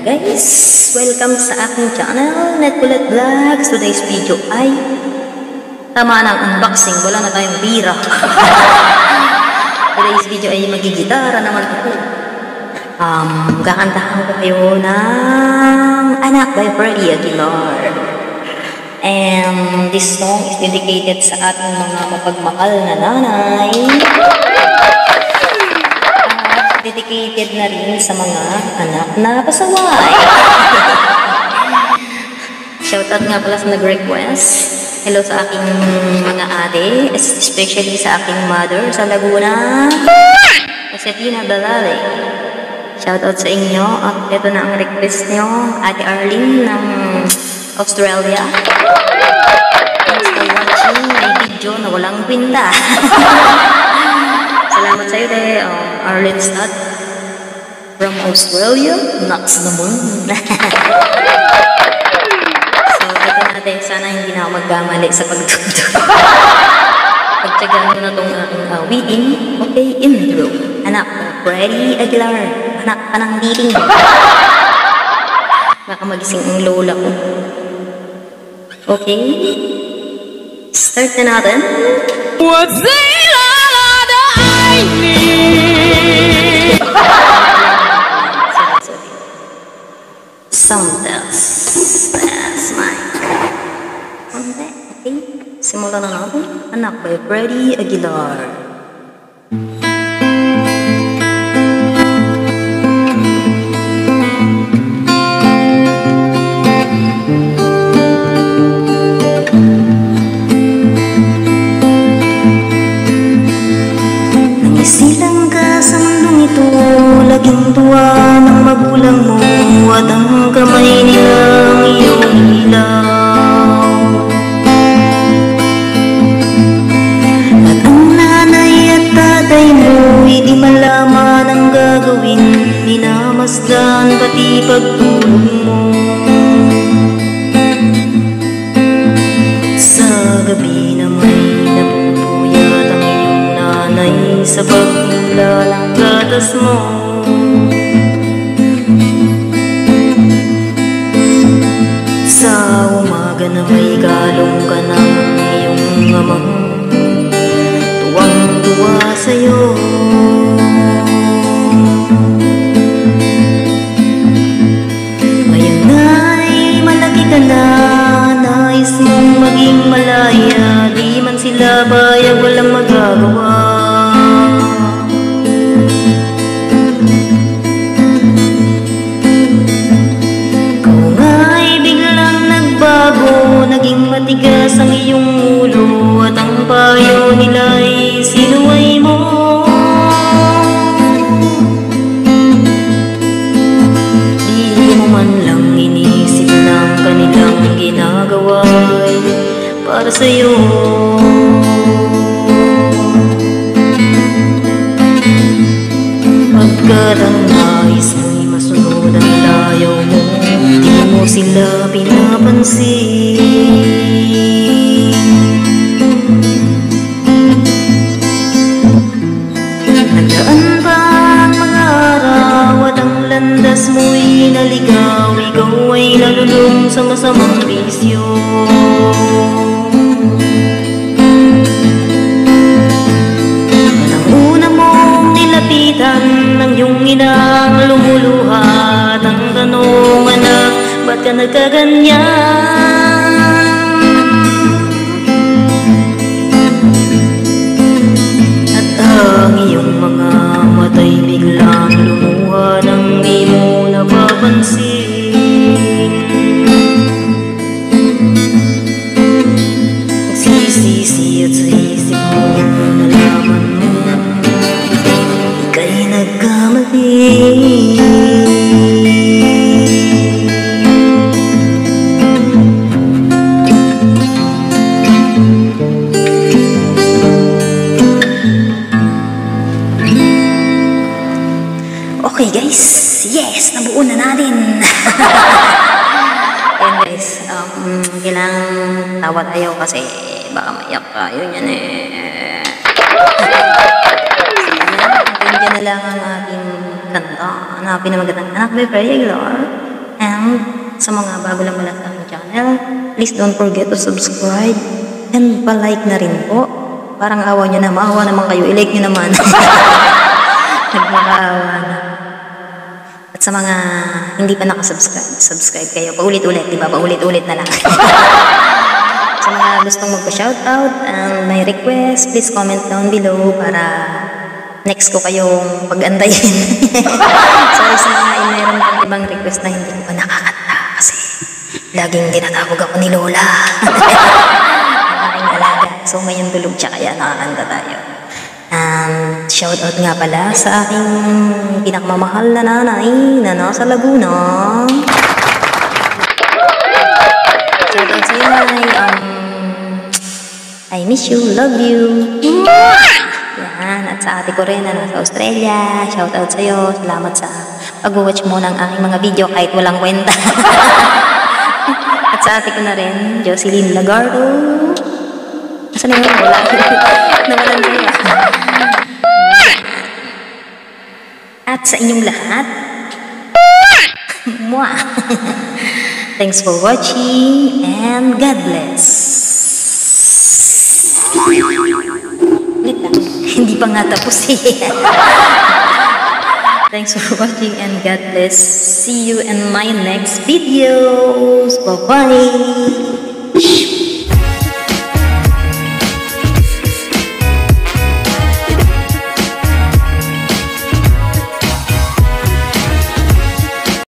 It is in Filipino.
Guys! Welcome sa aking channel, Netbulat Vlogs. Today's video ay tama ng unboxing. Wala na tayong bira. Today's video ay magigitara naman ako. Um, kakantahan ko kayo ng Anak by Freddie Aguilar. And this song is dedicated sa ating mga mapagmahal na nanay. At dedicated na rin sa mga anak na pasaway. Shoutout nga pala sa nag-request. Hello sa aking mga ate, especially sa aking mother sa Laguna, Josefina Balale. Shoutout sa inyo. At ito na ang request nyo, Ate Arlene ng Australia. Thanks for watching my video na walang pinta. Salamat sa iyo, de. Um, Arlene Stott from Australia. Nuts naman. so, ito natin. Sana hindi na ako magkamali sa pagtugtog. Pagtsagaan ko na itong aking awitin. Okay, intro. Anak, Freddy Aguilar. Anak ka ng meeting. Baka magising ang lola ko. Okay? Start na natin. 我最 Sound test. Test mic. Konti. Okay. Simulan na natin. Anak by Freddy Aguilar. Nangisilang ka sa mundong ito Laging tuwa ng magulang mo At ang mo. Sa gabi na may napupuyat ang iyong nanay Sa pagtula ng gatas mo. Sa umaga na may galong ka ng iyong amang Tuwang-tuwa sa'yo Nais mong maging malaya. Di man sila bayag walang magagawa sa'yo. Pagkat ang nais mo'y masunod ang layaw mo Di mo sila pinapansin. Nandaan pa ang mga araw at ang landas mo'y naligaw? Ikaw ay nalulong sa masamang bisyo ba't ka nagkaganyan? At kailangan tawa tayo kasi baka maiyak tayo yan eh. Dyan na lang ang aking kanta. Na magandang anak by Freddie Aguilar. And sa mga bago lang mula sa aking channel, please don't forget to subscribe and palike na rin po. Parang awa nyo na, maawa naman kayo, ilike nyo naman. Nagmakaawa na. At sa mga hindi pa nakasubscribe, subscribe kayo. Paulit-ulit, di ba? Paulit-ulit na lang. sa mga gustong magpa-shoutout and may request, please comment down below para next ko kayong pag-antayin. Sorry sa mga mayroon pang ibang request na hindi ko nakakanta kasi laging tinatawag ako ni Lola. Ang aking alaga. So ngayon tulog siya kaya nakakanta tayo. Um, shoutout nga pala sa aking pinakamamahal na nanay na nasa Laguna. Shoutout sa iyo. Um, I miss you, love you. Yan, at sa ate ko rin na nasa Australia. Shoutout sa iyo. Salamat sa pag-watch mo ng aking mga video kahit walang kwenta. at sa ate ko na rin, Jocelyn Lagardo. Asan na yun? Wala. Nawalan sa'yo. At sa inyong lahat! Thanks for watching and God bless. Pa nga tapos eh. Thanks for watching and God bless. See you in my next videos. Bye-bye.